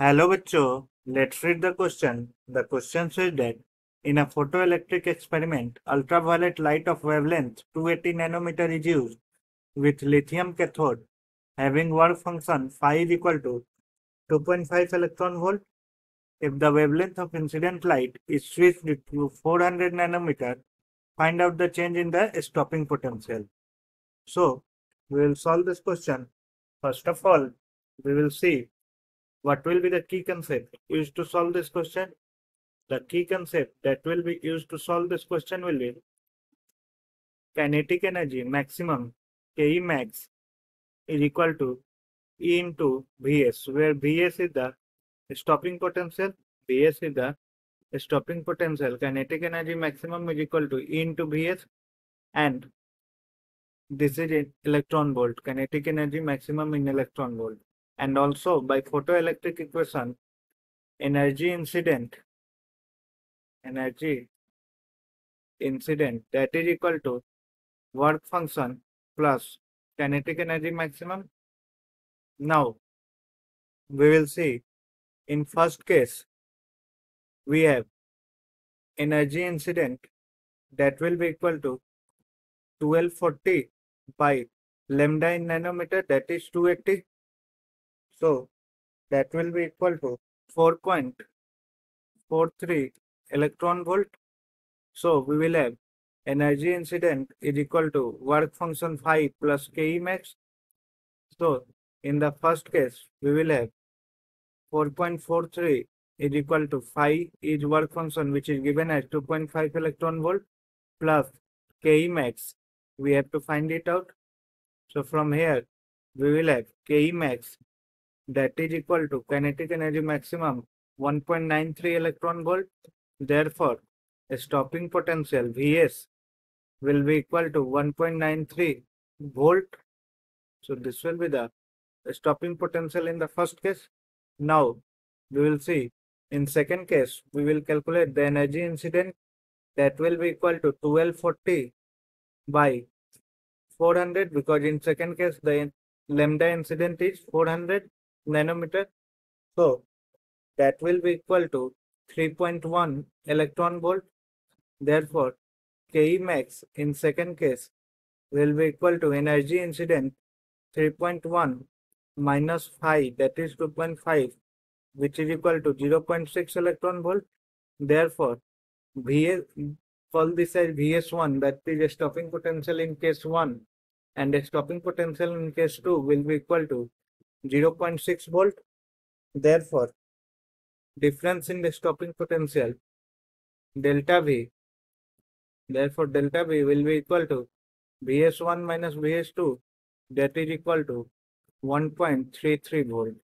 Hello bachcho, let's read the question. The question says that in a photoelectric experiment, ultraviolet light of wavelength 280 nanometer is used with lithium cathode having work function phi is equal to 2.5 electron volt. If the wavelength of incident light is switched to 400 nanometer, find out the change in the stopping potential. So, we will solve this question. First of all, we will see what will be the key concept used to solve this question? The key concept that will be used to solve this question will be kinetic energy maximum Ke max is equal to E into Vs, where Vs is the stopping potential, Vs is the stopping potential, kinetic energy maximum is equal to E into Vs, and this is electron volt, kinetic energy maximum in electron volt and also by photoelectric equation energy incident energy incident that is equal to work function plus kinetic energy maximum. Now we will see in first case we have energy incident that will be equal to 1240 by lambda in nanometer that is 280 so that will be equal to 4.43 electron volt. So we will have energy incident is equal to work function phi plus Ke max. So in the first case, we will have 4.43 is equal to phi is work function which is given as 2.5 electron volt plus Ke max. We have to find it out. So from here, we will have Ke max that is equal to kinetic energy maximum 1.93 electron volt. Therefore, a stopping potential Vs will be equal to 1.93 volt. So this will be the stopping potential in the first case. Now we will see in second case we will calculate the energy incident that will be equal to 1240 by 400 because in second case the lambda incident is 400 nanometer. So that will be equal to 3.1 electron volt. Therefore, Ke max in second case will be equal to energy incident 3.1 minus phi that is 2.5 which is equal to 0.6 electron volt. Therefore, VS, call this as VS1 that is a stopping potential in case 1 and a stopping potential in case 2 will be equal to 0.6 volt. Therefore, difference in the stopping potential delta V. Therefore, delta V will be equal to Vs1 minus Vs2 that is equal to 1.33 volt.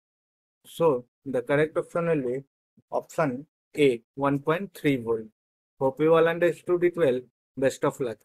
So, the correct option will be option A 1.3 volt. Hope you all understood it well. Best of luck.